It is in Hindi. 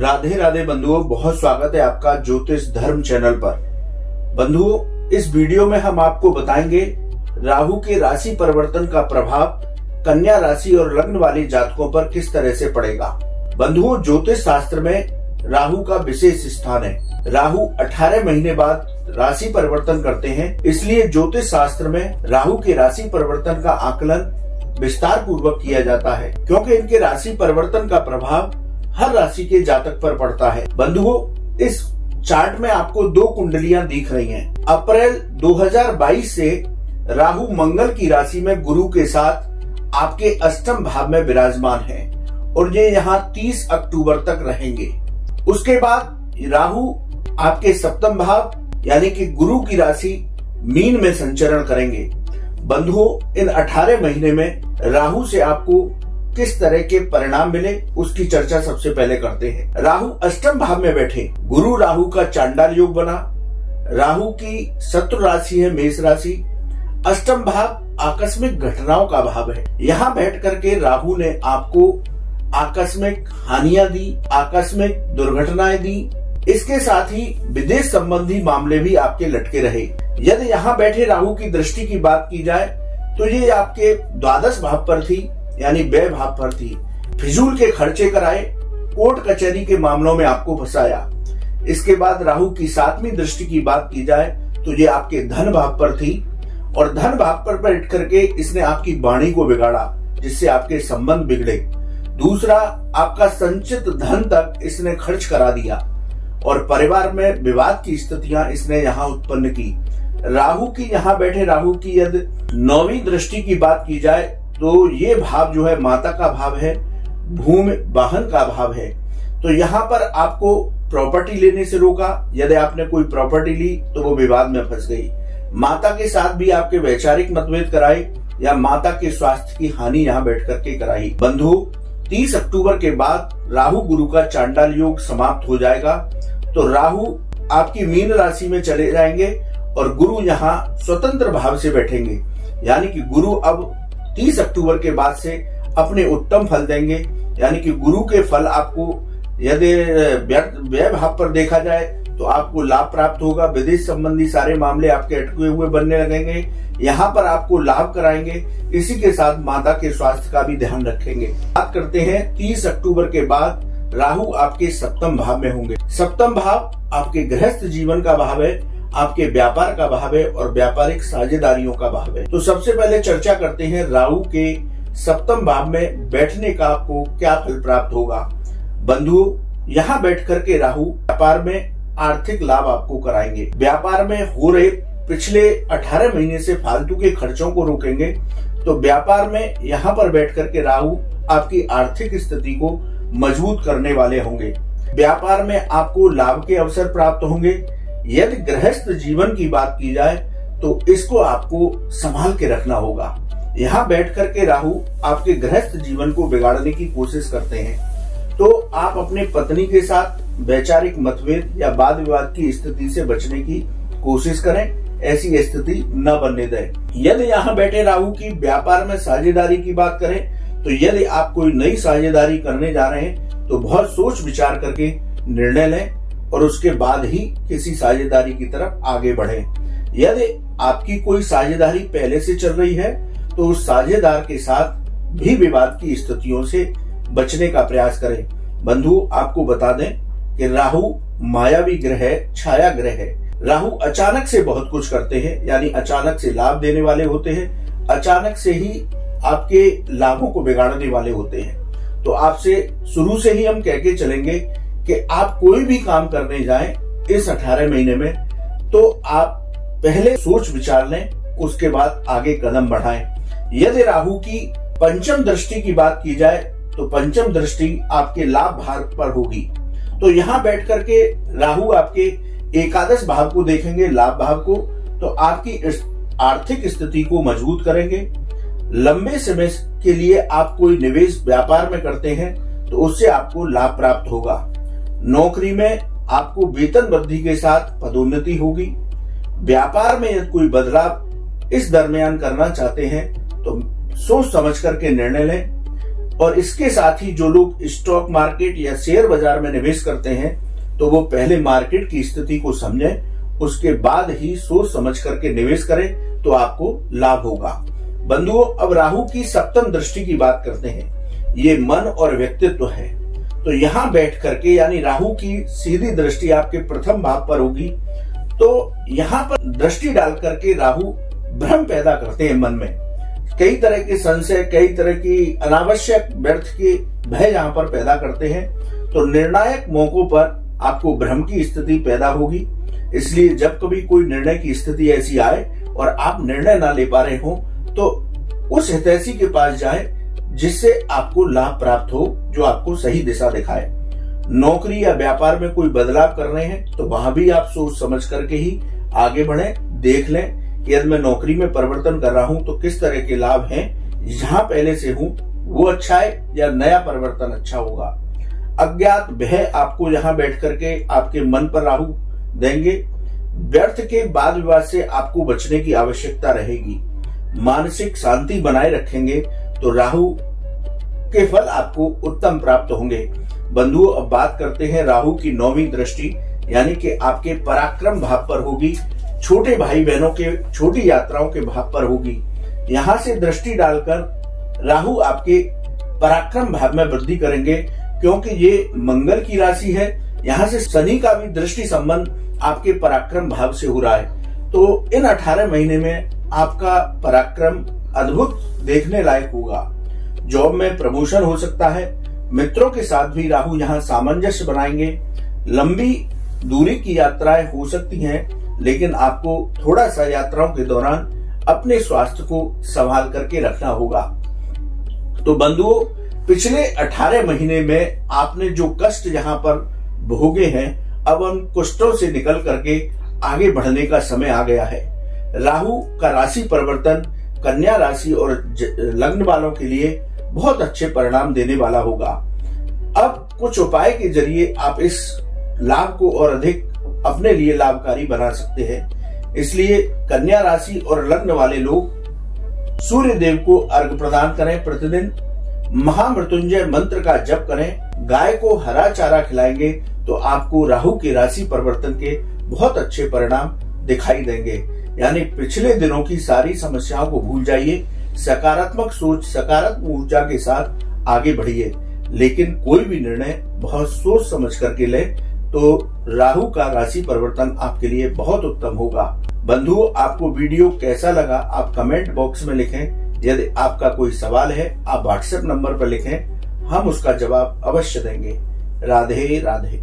राधे राधे बंधुओं, बहुत स्वागत है आपका ज्योतिष धर्म चैनल पर। बंधुओं, इस वीडियो में हम आपको बताएँगे राहु के राशि परिवर्तन का प्रभाव, कन्या राशि और लग्न वाली जातकों पर किस तरह से पड़ेगा। बंधुओं, ज्योतिष शास्त्र में राहु का विशेष स्थान है। राहु 18 महीने बाद राशि परिवर्तन करते हैं, इसलिए ज्योतिष शास्त्र में राहु के राशि परिवर्तन का आकलन विस्तार पूर्वक किया जाता है, क्योंकि इनके राशि परिवर्तन का प्रभाव हर राशि के जातक पर पड़ता है। बंधुओं, इस चार्ट में आपको दो कुंडलियाँ दिख रही हैं। अप्रैल 2022 से राहु मंगल की राशि में गुरु के साथ आपके अष्टम भाव में विराजमान है और ये यहाँ 30 अक्टूबर तक रहेंगे। उसके बाद राहु आपके सप्तम भाव, यानी कि गुरु की राशि मीन में संचरण करेंगे। बंधुओं, इन 18 महीने में राहु से आपको किस तरह के परिणाम मिले, उसकी चर्चा सबसे पहले करते हैं। राहु अष्टम भाव में बैठे। गुरु राहु का चांडाल योग बना। राहु की शत्रु राशि है मेष राशि। अष्टम भाव आकस्मिक घटनाओं का भाव है। यहाँ बैठ करके राहु ने आपको आकस्मिक हानियाँ दी, आकस्मिक दुर्घटनाएँ दी। इसके साथ ही विदेश संबंधी मामले भी आपके लटके रहे। यदि यहाँ बैठे राहु की दृष्टि की बात की जाए तो ये आपके द्वादश भाव पर थी। यानी व्यय भाव पर थी। फिजूल के खर्चे कराए, कोर्ट कचहरी के मामलों में आपको फंसाया। इसके बाद राहु की सातवीं दृष्टि की बात की जाए तो ये आपके धन भाव पर थी, और धन भाव पर बैठ करके इसने आपकी वाणी को बिगाड़ा, जिससे आपके संबंध बिगड़े। दूसरा, आपका संचित धन तक इसने खर्च करा दिया, और परिवार में विवाद की स्थितियाँ इसने यहाँ उत्पन्न की। राहु की यहाँ बैठे राहु की यदि नौवीं दृष्टि की बात की जाए तो ये भाव जो है माता का भाव है, भूमि वाहन का भाव है। तो यहाँ पर आपको प्रॉपर्टी लेने से रोका। यदि आपने कोई प्रॉपर्टी ली तो वो विवाद में फंस गई। माता के साथ भी आपके वैचारिक मतभेद कराए, या माता के स्वास्थ्य की हानि यहाँ बैठ करके कराई। बंधु 30 अक्टूबर के बाद राहु गुरु का चांडाल योग समाप्त हो जाएगा। तो राहु आपकी मीन राशि में चले जाएँगे और गुरु यहाँ स्वतंत्र भाव से बैठेंगे। यानी कि गुरु अब 30 अक्टूबर के बाद से अपने उत्तम फल देंगे। यानी कि गुरु के फल आपको यदि व्यय भाव पर देखा जाए तो आपको लाभ प्राप्त होगा। विदेश संबंधी सारे मामले आपके अटके हुए बनने लगेंगे। यहाँ पर आपको लाभ कराएँगे। इसी के साथ माता के स्वास्थ्य का भी ध्यान रखेंगे। बात करते हैं 30 अक्टूबर के बाद राहु आपके सप्तम भाव में होंगे। सप्तम भाव आपके गृहस्थ जीवन का भाव है। आपके व्यापार का भाव है और व्यापारिक साझेदारियों का भाव है। तो सबसे पहले चर्चा करते हैं राहु के सप्तम भाव में बैठने का आपको क्या फल प्राप्त होगा। बंधुओं यहाँ बैठ करके राहु व्यापार में आर्थिक लाभ आपको कराएँगे। व्यापार में हो रहे पिछले 18 महीने से फालतू के खर्चों को रोकेंगे। तो व्यापार में यहाँ पर बैठ करके राहु आपकी आर्थिक स्थिति को मज़बूत करने वाले होंगे। व्यापार में आपको लाभ के अवसर प्राप्त होंगे। यदि गृहस्थ जीवन की बात की जाए तो इसको आपको संभाल के रखना होगा। यहाँ बैठ कर के राहु आपके गृहस्थ जीवन को बिगाड़ने की कोशिश करते हैं। तो आप अपने पत्नी के साथ वैचारिक मतभेद या वाद विवाद की स्थिति से बचने की कोशिश करें, ऐसी स्थिति न बनने दें। यदि यहाँ बैठे राहु की व्यापार में साझेदारी की बात करें तो यदि आप कोई नई साझेदारी करने जा रहे हैं तो बहुत सोच विचार करके निर्णय लें। और उसके बाद ही किसी साझेदारी की तरफ़ आगे बढ़े। यदि आपकी कोई साझेदारी पहले से चल रही है तो उस साझेदार के साथ भी विवाद की स्थितियों से बचने का प्रयास करें। बंधु, आपको बता दें कि राहु मायावी ग्रह है छाया ग्रह है। राहु अचानक से बहुत कुछ करते हैं, यानी अचानक से लाभ देने वाले होते हैं, अचानक से ही आपके लाभों को बिगाड़ने वाले होते हैं। तो आपसे शुरू से ही हम कह के चलेंगे कि आप कोई भी काम करने जाएँ इस 18 महीने में तो आप पहले सोच विचार लें, उसके बाद आगे कदम बढ़ाएँ। यदि राहु की पंचम दृष्टि की बात की जाए तो पंचम दृष्टि आपके लाभ भार पर होगी। तो यहाँ बैठ करके राहु आपके एकादश भाव को देखेंगे, लाभ भाव को तो आपकी आर्थिक स्थिति को मज़बूत करेंगे। लंबे समय के लिए आप कोई निवेश व्यापार में करते हैं तो उससे आपको लाभ प्राप्त होगा। नौकरी में आपको वेतन वृद्धि के साथ पदोन्नति होगी। व्यापार में यदि कोई बदलाव इस दरमियान करना चाहते हैं तो सोच समझ करके निर्णय लें। और इसके साथ ही जो लोग स्टॉक मार्केट या शेयर बाज़ार में निवेश करते हैं तो वो पहले मार्केट की स्थिति को समझें, उसके बाद ही सोच समझ करके निवेश करें तो आपको लाभ होगा। बंधुओं, अब राहु की सप्तम दृष्टि की बात करते हैं। ये मन और व्यक्तित्व है। तो यहाँ बैठ करके, यानी राहु की सीधी दृष्टि आपके प्रथम भाव पर होगी तो यहाँ पर दृष्टि डाल करके राहु भ्रम पैदा करते हैं मन में। कई तरह के संशय, कई तरह की अनावश्यक व्यर्थ के भय यहाँ पर पैदा करते हैं। तो निर्णायक मौकों पर आपको भ्रम की स्थिति पैदा होगी। इसलिए जब कभी कोई निर्णय की स्थिति ऐसी आए और आप निर्णय ना ले पा रहे हो तो उस हितैषी के पास जाए जिससे आपको लाभ प्राप्त हो, जो आपको सही दिशा दिखाए। नौकरी या व्यापार में कोई बदलाव कर रहे हैं तो वहाँ भी आप सोच समझ करके ही आगे बढ़े, देख लें कि यदि मैं नौकरी में परिवर्तन कर रहा हूँ तो किस तरह के लाभ हैं, जहाँ पहले से हूँ, वो अच्छा है या नया परिवर्तन अच्छा होगा। अज्ञात भय आपको यहाँ बैठ करके आपके मन पर राहु देंगे। व्यर्थ के बाद विवाद से आपको बचने की आवश्यकता रहेगी। मानसिक शांति बनाए रखेंगे तो राहु के फल आपको उत्तम प्राप्त होंगे। बंधुओं, अब बात करते हैं राहु की नौवीं दृष्टि, यानी कि आपके पराक्रम भाव पर होगी, छोटे भाई बहनों के, छोटी यात्राओं के भाव पर होगी। यहाँ से दृष्टि डालकर राहु आपके पराक्रम भाव में वृद्धि करेंगे, क्योंकि ये मंगल की राशि है। यहाँ से शनि का भी दृष्टि संबंध आपके पराक्रम भाव से हो रहा है। तो इन 18 महीने में आपका पराक्रम अद्भुत देखने लायक होगा। जॉब में प्रमोशन हो सकता है। मित्रों के साथ भी राहु यहाँ सामंजस्य बनाएँगे। लंबी दूरी की यात्राएँ हो सकती हैं, लेकिन आपको थोड़ा सा यात्राओं के दौरान अपने स्वास्थ्य को संभाल करके रखना होगा। तो बंधुओं, पिछले 18 महीने में आपने जो कष्ट यहाँ पर भोगे हैं, अब उन कुष्टों से निकल करके आगे बढ़ने का समय आ गया है। राहु का राशि परिवर्तन कन्या राशि और लग्न वालों के लिए बहुत अच्छे परिणाम देने वाला होगा। अब कुछ उपाय के ज़रिए आप इस लाभ को और अधिक अपने लिए लाभकारी बना सकते हैं। इसलिए कन्या राशि और लग्न वाले लोग सूर्य देव को अर्घ प्रदान करें प्रतिदिन। महामृत्युंजय मंत्र का जप करें। गाय को हरा चारा खिलाएँगे तो आपको राहु की राशि परिवर्तन के बहुत अच्छे परिणाम दिखाई देंगे। यानी पिछले दिनों की सारी समस्याओं को भूल जाइए, सकारात्मक सोच, सकारात्मक ऊर्जा के साथ आगे बढ़िए। लेकिन कोई भी निर्णय बहुत सोच समझ करके ले तो राहु का राशि परिवर्तन आपके लिए बहुत उत्तम होगा। बंधु, आपको वीडियो कैसा लगा, आप कमेंट बॉक्स में लिखें। यदि आपका कोई सवाल है, आप व्हाट्सएप नंबर पर लिखें। हम उसका जवाब अवश्य देंगे। राधे राधे।